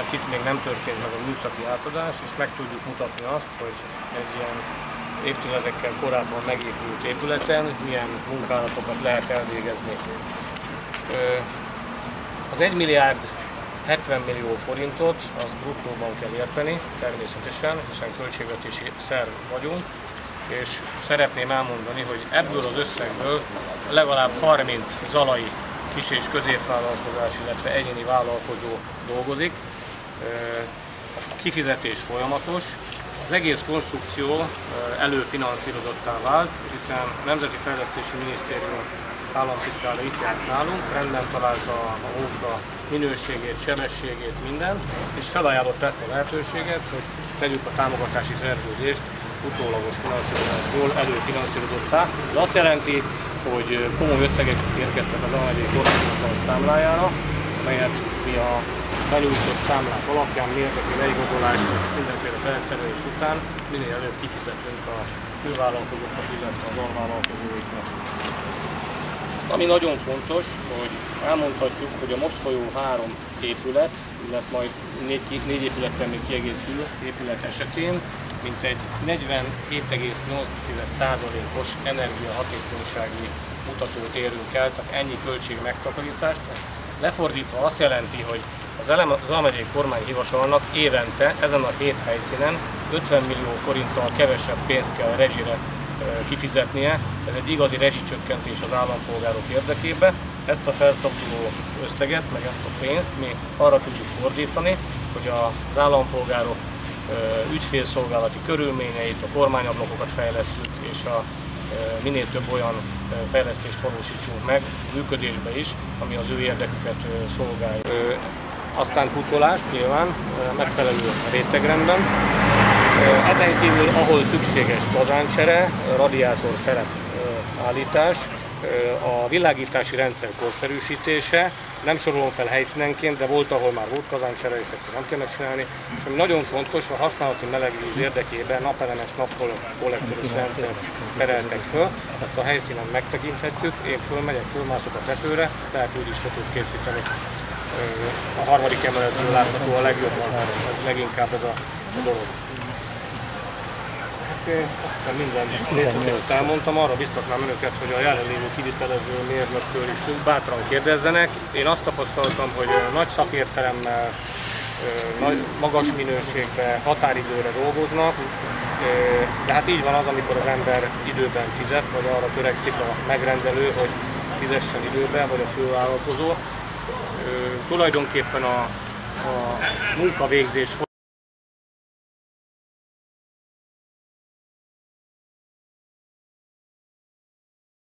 mert itt még nem történt meg a műszaki átadás, és meg tudjuk mutatni azt, hogy egy ilyen évtizedekkel korábban megépült épületen milyen munkálatokat lehet elvégezni. Az 1 milliárd 70 millió forintot az bruttóban kell érteni, természetesen, hiszen költségvetési szerv vagyunk, és szeretném elmondani, hogy ebből az összegből legalább 30 zalai kis- és középvállalkozás, illetve egyéni vállalkozó dolgozik. Kifizetés folyamatos, az egész konstrukció előfinanszírozottá vált, hiszen a Nemzeti Fejlesztési Minisztérium államtitkára itt járt nálunk, rendben találta a munka minőségét, sebességét, mindent, és felajánlott ezt a lehetőséget, hogy tegyük a támogatási szerződést utólagos finanszírozásból előfinanszírozottá. Ez azt jelenti, hogy komoly összegek érkeztek az amerikai kormányhivatal számlájára, amelyet mi a benyújtott számlák alapján mérteki leigazolás mindenféle felszerelés után minél előbb kifizetünk a fővállalkozóknak, illetve az alvállalkozóiknak. Ami nagyon fontos, hogy elmondhatjuk, hogy a most folyó három épület, illetve majd négy, négy épülettel még kiegészülő épület esetén mintegy 47,8%-os energiahatékonysági mutatót érünk el, tehát ennyi költség megtakarítást. Ez lefordítva azt jelenti, hogy az, elem, az amerikai kormányhivatalnak évente ezen a hét helyszínen 50 millió forinttal kevesebb pénzt kell rezsire kifizetnie. Ez egy igazi rezsicsökkentés az állampolgárok érdekében. Ezt a felszabaduló összeget, meg ezt a pénzt mi arra tudjuk fordítani, hogy az állampolgárok ügyfélszolgálati körülményeit, a kormányablakokat fejlesztjük, és a minél több olyan fejlesztést valósítsunk meg működésbe is, ami az ő érdeküket szolgálja. Aztán pucolás nyilván megfelelő rétegrendben. Ezen kívül, ahol szükséges kazáncsere, radiátor szerep állítás, a világítási rendszer korszerűsítése, nem sorolom fel helyszínenként, de volt, ahol már volt kazáncsere, és ezt nem kell megcsinálni. És ami nagyon fontos, a használati melegvíz érdekében napelemes napkollektoros rendszer szereltek föl, ezt a helyszínen megtekinthetjük, én fölmegyek, fölmászok a tetőre, lehet úgy is fotót készíteni. A harmadik emeletről látható a legjobban, leginkább ez a dolog azt hiszem minden részletesen elmondtam, arra biztatnám önöket, hogy a jelenlévő kivitelező mérnöktől is bátran kérdezzenek. Én azt tapasztaltam, hogy nagy szakértelemmel, nagy, magas minőségben, határidőre dolgoznak, de hát így van az, amikor az ember időben fizet, vagy arra törekszik a megrendelő, hogy fizessen időben, vagy a fővállalkozó. Tulajdonképpen a, a munkavégzés